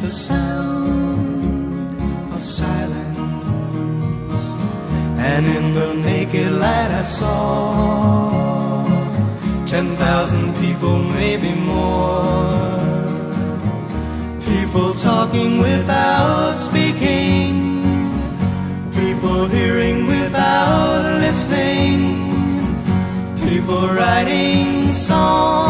the sound of silence. And in the naked light I saw ten thousand people, maybe more. People talking without speaking People hearing without listening. People writing songs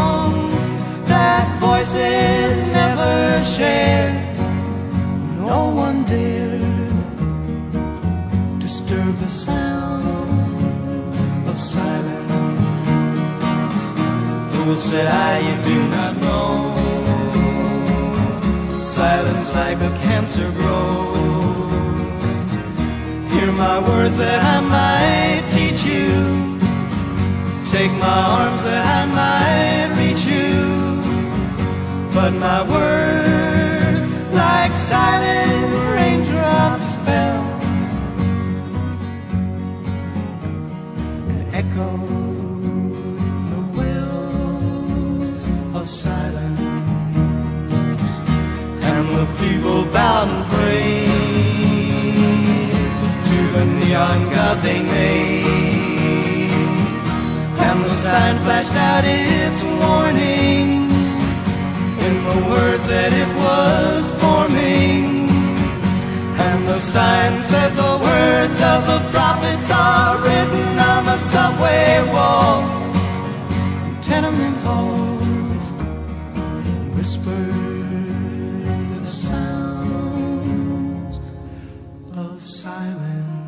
Fool said I, do not know. Silence like a cancer grows. Hear my words that I might teach you. Take my arms that I might reach you. But my words, like silent raindrops, fell and echoed the people bowed and prayed to the neon god they made. And the sign flashed out its warning in the words that it was forming. And the sign said the words of the prophets are written on the subway walls, tenement halls, whispers. silence.